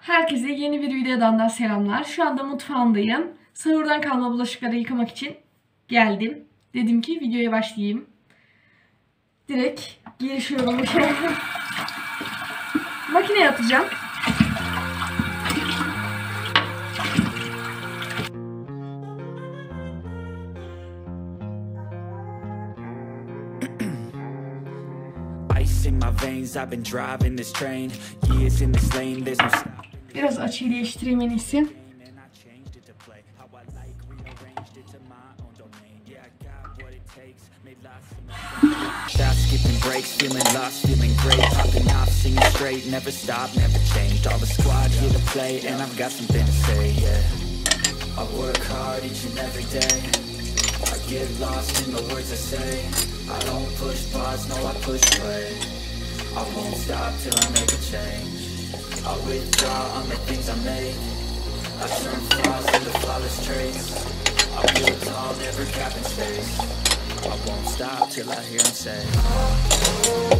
Herkese yeni bir videodan da selamlar. Şu anda mutfağımdayım. Sahurdan kalma bulaşıkları yıkamak için geldim. Dedim ki videoya başlayayım. Direkt girişiyorum. Makineye atacağım. Ice in my veins, I've been driving this train. Years in this lane, there's no. Biraz açıyı değiştireyim en iyisi. Stop skipping breaks, feeling lost, feeling great. Popping off, singing straight, never stop, never changed. All the squad here to play, and I've got something to say, yeah. I work hard each and every day. I get lost in the words I say. I don't push pause, no, I push play. I won't stop till I make a change. I withdraw on the things I make. I turn flaws into flawless traits. I build tall, never cap in space. I won't stop till I hear him say.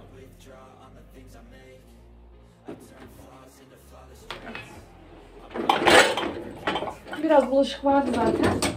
Biraz bulaşık vardı zaten.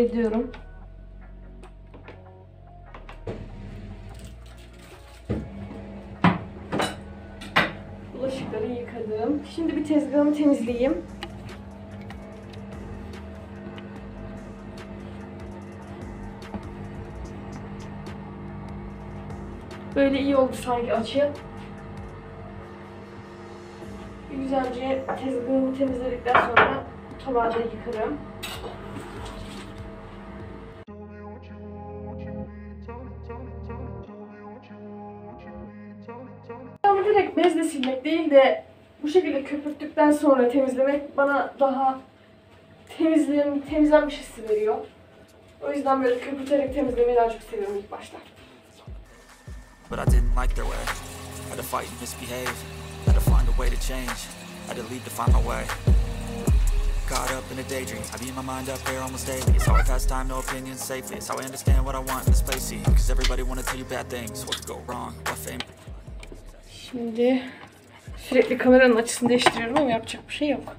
Ediyorum. Bulaşıkları yıkadım. Şimdi bir tezgahımı temizleyeyim. Böyle iyi oldu sanki açı. Güzelce tezgahımı temizledikten sonra tabağı da yıkarım. Silmek değil de bu şekilde köpürttükten sonra temizlemek bana daha temizlen, temizlenmiş hissi veriyor. O yüzden böyle köpürterek temizlemeyi daha çok seviyorum ilk başta. But I didn't like their way. Had to fight and misbehave. Had to find a way to change. Had to leave to find my way. Caught up in a daydream. I beat my mind up there almost daily. It's how I pass time, no opinions safely. It's how I understand what I want in this place. Cause everybody wanna tell you bad things. What could go wrong? What fame? Şimdi sürekli kameranın açısını değiştiriyorum ama yapacak bir şey yok.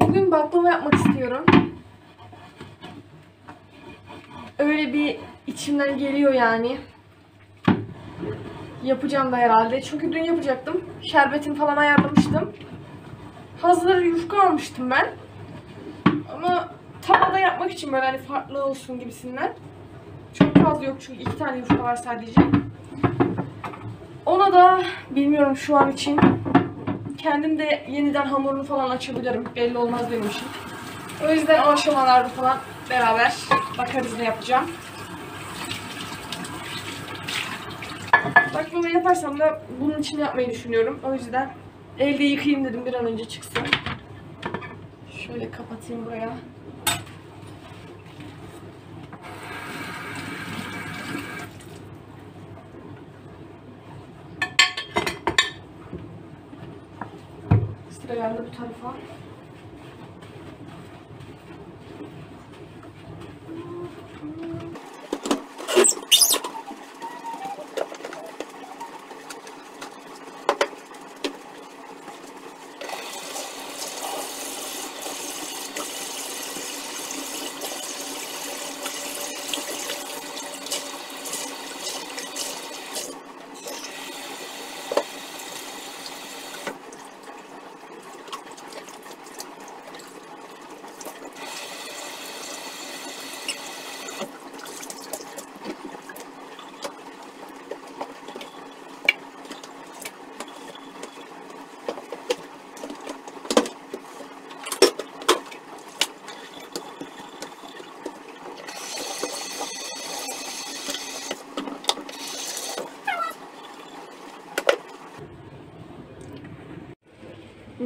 Bugün baklava yapmak istiyorum. Öyle bir içimden geliyor yani. Yapacağım da herhalde. Çünkü dün yapacaktım. Şerbetini falan ayarlamıştım. Hazır yufka almıştım ben. Ama tavada yapmak için böyle hani farklı olsun gibisinden. Çok fazla yok çünkü iki tane yufka var sadece. Ona da bilmiyorum şu an için kendim de yeniden hamurunu falan açabilirim. Belli olmaz benim için. O yüzden o aşamalarda falan beraber bakarız ne yapacağım. Baklava yaparsam da bunun için yapmayı düşünüyorum. O yüzden elde yıkayayım dedim bir an önce çıksın. Şöyle kapatayım buraya. Sıra geldi bu tarafa.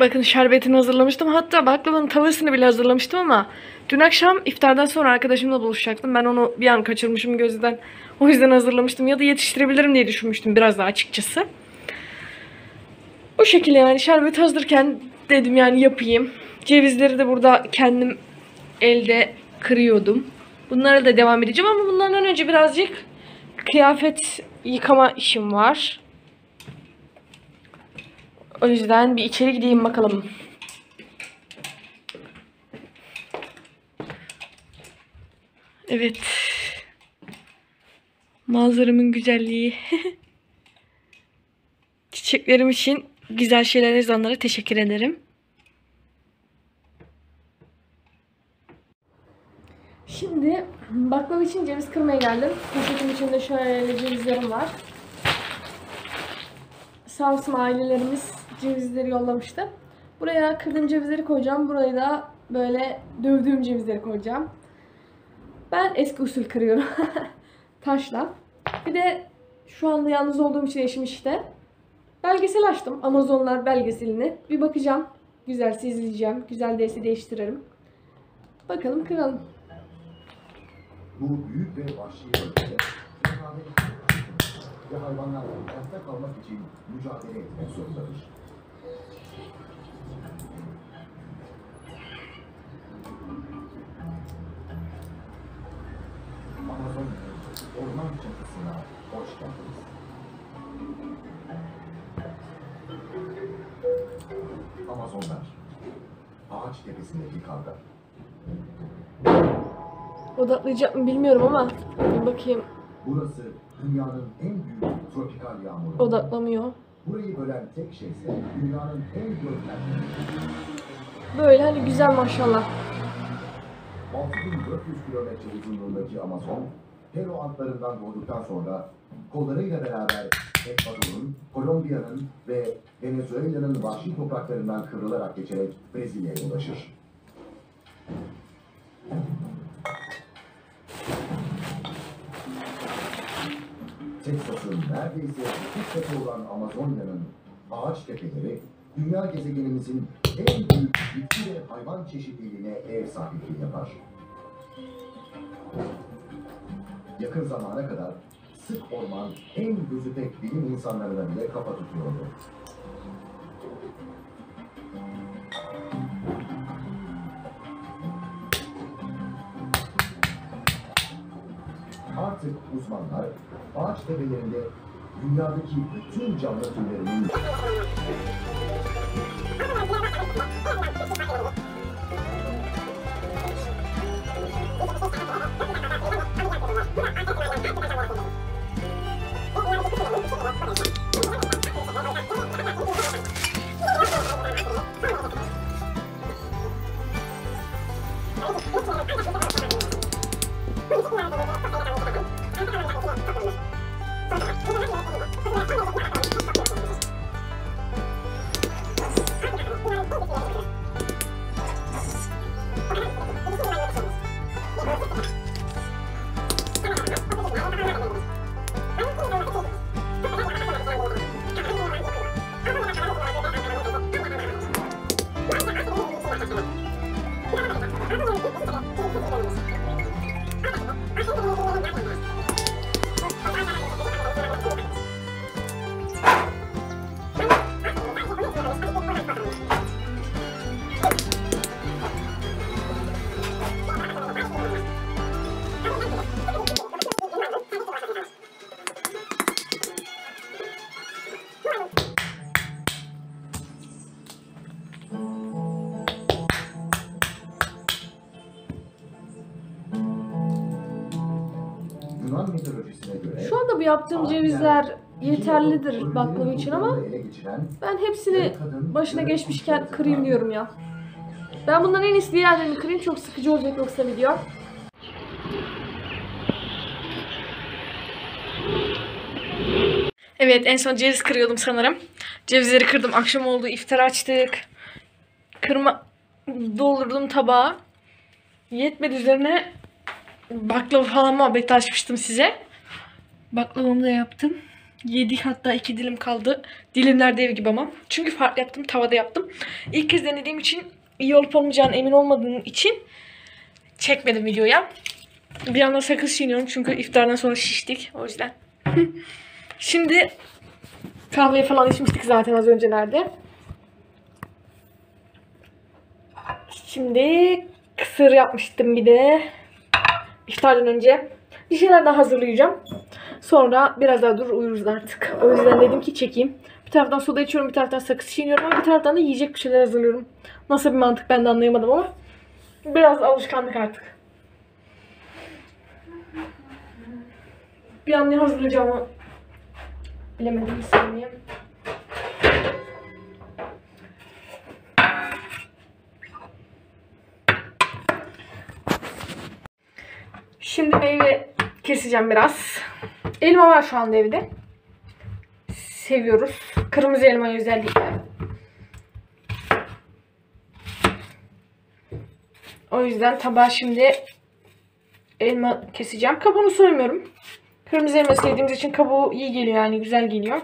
Bakın şerbetini hazırlamıştım. Hatta baklavanın tavasını bile hazırlamıştım ama dün akşam iftardan sonra arkadaşımla buluşacaktım. Ben onu bir an kaçırmışım gözden. O yüzden hazırlamıştım. Ya da yetiştirebilirim diye düşünmüştüm biraz daha açıkçası. O şekilde yani şerbet hazırken dedim yani yapayım. Cevizleri de burada kendim elde kırıyordum. Bunlara da devam edeceğim ama bunlardan önce birazcık kıyafet yıkama işim var. O yüzden bir içeri gideyim bakalım. Evet. Manzaramın güzelliği. Çiçeklerim için güzel şeyler yazanlara teşekkür ederim. Şimdi baklava için ceviz kırmaya geldim. Poşetin içinde şöyle cevizlerim var. Sağ olsun ailelerimiz cevizleri yollamıştı. Buraya kırdığım cevizleri koyacağım. Buraya da böyle dövdüğüm cevizleri koyacağım. Ben eski usul kırıyorum. Taşla. Bir de şu anda yalnız olduğum için eşim işte. Belgesel açtım. Amazonlar belgeselini. Bir bakacağım. Güzelse izleyeceğim. Güzel değilse değiştiririm. Bakalım kıralım. Bu büyük ve vahşi ve hayvanlarla hayatta kalmak için mücadele etmek zorundadır. Amazon orman çatısına hoş geldiniz. Amazonlar, ağaç tepesindeki kavga. Odaklayacak mı bilmiyorum ama bir bakayım. Burası dünyanın en büyük tropikal yağmuru. Odaklamıyor. Burayı bölen tek şey ise dünyanın en görkemli Böyle hani güzel maşallah. 6400 kilometre uzunluğundaki Amazon, Peru antlarından doğduktan sonra kollarıyla beraber Ekvador'un, Kolombiya'nın ve Venezuela'nın vahşi topraklarından kıvrılarak geçerek Brezilya'ya ulaşır. Texas'ın neredeyse iki katı olan Amazonya'nın ağaç tepeleri, dünya gezegenimizin en büyük bitki ve hayvan çeşitliliğine ev sahipliği yapar. Yakın zamana kadar sık orman en gözü pek bilim insanlarına bile kafa tutuyordu. Artık uzmanlar ağaç tepelerinde dünyadaki bütün canlı türlerinin... Yaptığım cevizler yeterlidir baklava için ama ben hepsini başına geçmişken kırayım diyorum ya. Ben bundan en iyisi diğerlerini kırayım çok sıkıcı olacak yoksa video. Evet en son ceviz kırıyordum sanırım. Cevizleri kırdım. Akşam oldu. iftar açtık. Kırma doldurdum tabağa. Yetmedi üzerine baklava falan muhabbeti açmıştım size. Baklavamı da yaptım. Yedik hatta iki dilim kaldı. Dilimler dev gibi ama. Çünkü farklı yaptım. Tavada yaptım. İlk kez denediğim için iyi olup olmayacağını emin olmadığım için çekmedim videoya. Bir anda sakız çiğniyorum çünkü iftardan sonra şiştik. O yüzden. Şimdi kahveyi falan içmiştik zaten az öncelerde. Şimdi kısır yapmıştım bir de. İftardan önce. Bir şeyler daha hazırlayacağım. Sonra biraz daha dur uyuruz artık. O yüzden dedim ki çekeyim. Bir taraftan soda içiyorum, bir taraftan sakız çiğniyorum ama bir taraftan da yiyecek bir şeyler hazırlıyorum. Nasıl bir mantık ben de anlayamadım ama. Biraz alışkanlık artık. Bir an ne hazırlayacağımı bilemedim bir. Şimdi meyve keseceğim biraz. Elma var şu anda evde. Seviyoruz. Kırmızı elmayı özellikle. O yüzden tabağa şimdi elma keseceğim. Kabuğunu soymuyorum. Kırmızı elma sevdiğimiz için kabuğu iyi geliyor yani güzel geliyor.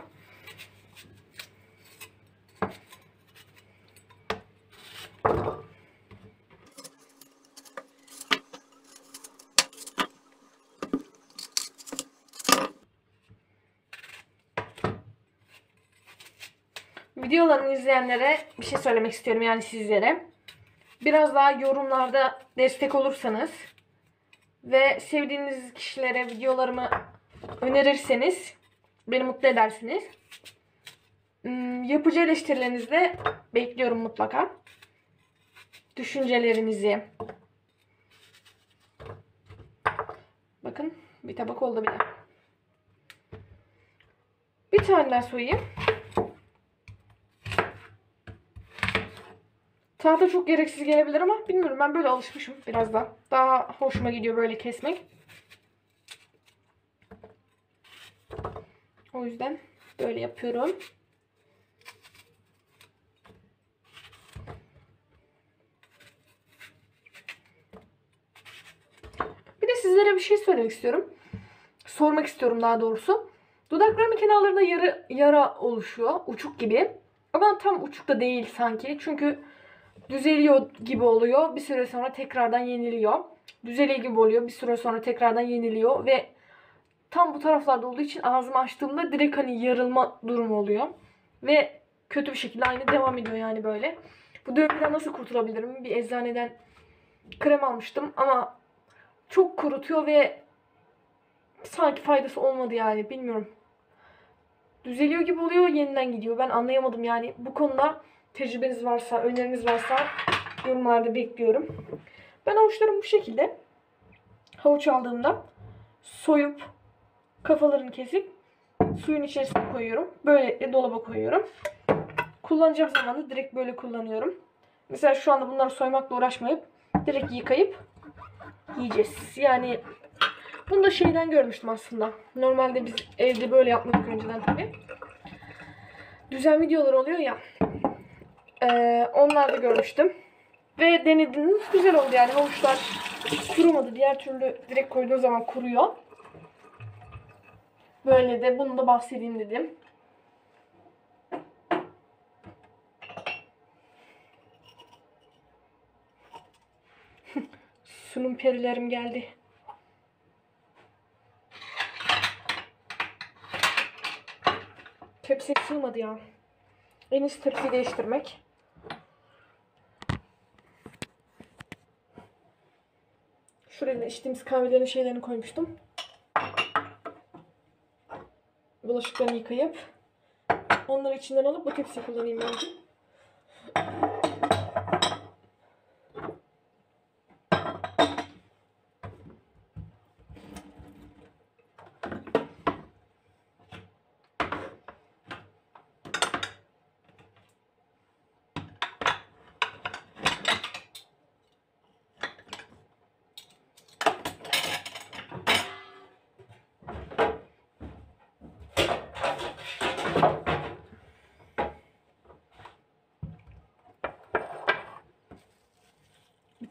Videolarımı izleyenlere bir şey söylemek istiyorum yani sizlere. Biraz daha yorumlarda destek olursanız ve sevdiğiniz kişilere videolarımı önerirseniz beni mutlu edersiniz. Hmm, Yapıcı eleştirilerinizi de bekliyorum mutlaka. Düşüncelerinizi. Bakın bir tabak oldu bile. Bir tane daha soyayım. Tahta çok gereksiz gelebilir ama bilmiyorum ben böyle alışmışım biraz da. Daha hoşuma gidiyor böyle kesmek. O yüzden böyle yapıyorum. Bir de sizlere bir şey söylemek istiyorum. Sormak istiyorum daha doğrusu. Dudaklarımın kenarlarında yarı, yara oluşuyor. Uçuk gibi. Ama tam uçuk da değil sanki. Çünkü düzeliyor gibi oluyor. Bir süre sonra tekrardan yeniliyor. Düzeliyor gibi oluyor. Bir süre sonra tekrardan yeniliyor ve tam bu taraflarda olduğu için ağzımı açtığımda direkt hani yarılma durumu oluyor. Ve kötü bir şekilde aynı devam ediyor yani böyle. Bu döngüden nasıl kurtulabilirim? Bir eczaneden krem almıştım ama çok kurutuyor ve sanki faydası olmadı yani bilmiyorum. Düzeliyor gibi oluyor yeniden gidiyor. Ben anlayamadım yani bu konuda tecrübeniz varsa, öneriniz varsa yorumlarda bekliyorum. Ben havuçlarımı bu şekilde havuç aldığımda soyup kafalarını kesip suyun içerisine koyuyorum. Böylelikle dolaba koyuyorum. Kullanacak zaman da direkt böyle kullanıyorum. Mesela şu anda bunları soymakla uğraşmayıp direkt yıkayıp yiyeceğiz. Yani bunu da şeyden görmüştüm aslında. Normalde biz evde böyle yapmadık önceden tabii. Düzen videolar oluyor ya. Ee, onlarda görmüştüm. Ve denedim. Güzel oldu yani. Havuçlar kurumadı. Diğer türlü direkt koyduğun zaman kuruyor. Böyle de bunu da bahsedeyim dedim. Sunum perilerim geldi. Tepsi sığmadı ya. En iyisi tepsiyi değiştirmek. Şuraya içtiğimiz kahvelerin şeylerini koymuştum. Bulaşıklarını yıkayıp onları içinden alıp bu tepsiyi kullanayım bence.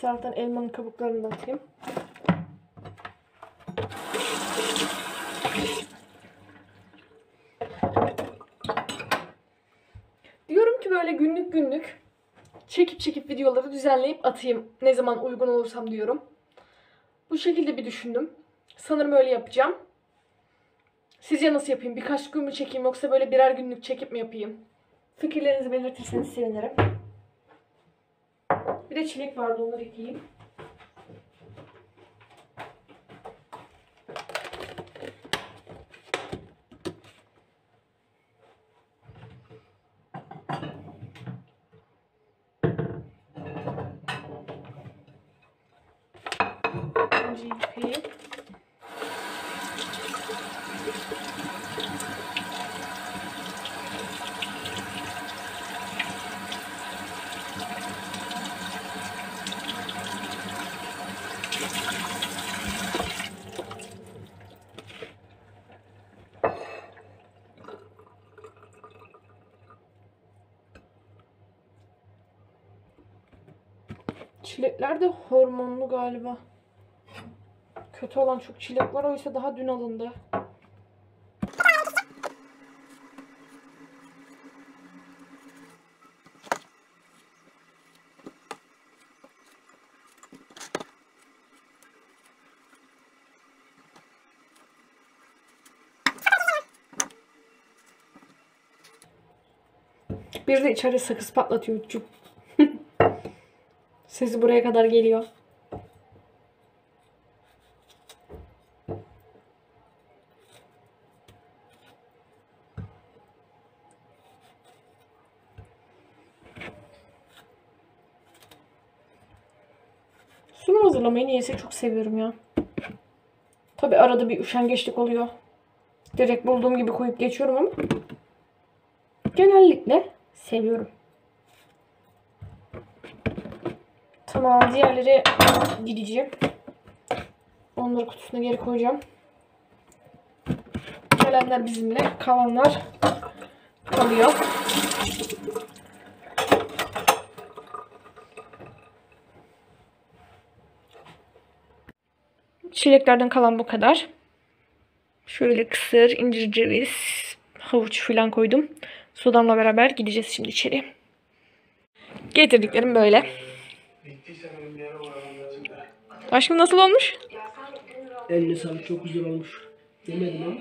Taraftan elmanın kabuklarını da atayım. Diyorum ki böyle günlük günlük çekip çekip videoları düzenleyip atayım. Ne zaman uygun olursam diyorum. Bu şekilde bir düşündüm. Sanırım öyle yapacağım. Sizce nasıl yapayım? Birkaç gün mü çekeyim yoksa böyle birer günlük çekip mi yapayım? Fikirlerinizi belirtirseniz sevinirim. Bir de çilek vardı onları ekleyeyim. Önce yıkayayım. Çilekler de hormonlu galiba. Kötü olan çok çilek var oysa daha dün alındı. Bir de içeri sakız patlatıyor. Cuk. Sesi buraya kadar geliyor. Sunum hazırlamayı niyeyse çok seviyorum ya. Tabi arada bir üşengeçlik oluyor. Direkt bulduğum gibi koyup geçiyorum ama genellikle seviyorum. Tamam diğerleri gideceğim. Onları kutusuna geri koyacağım. Gelenler bizimle, kalanlar kalıyor. Çileklerden kalan bu kadar. Şöyle kısır, incir ceviz, havuç falan koydum. Sudamla beraber gideceğiz şimdi içeri. Getirdiklerim böyle. Aşkım nasıl olmuş? Eline sağlık çok güzel olmuş. Yemedim ama.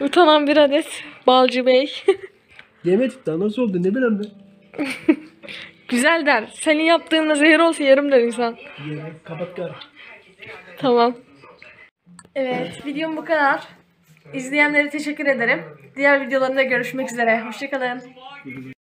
Utanan bir adet Balcı Bey. Yemedik daha nasıl oldu ne bileyim ben. Güzel der. Senin yaptığında zehir olsa yerim der insan. Yemek kapat gari. Tamam. Evet, videom bu kadar. İzleyenlere teşekkür ederim. Diğer videolarında görüşmek üzere. Hoşçakalın.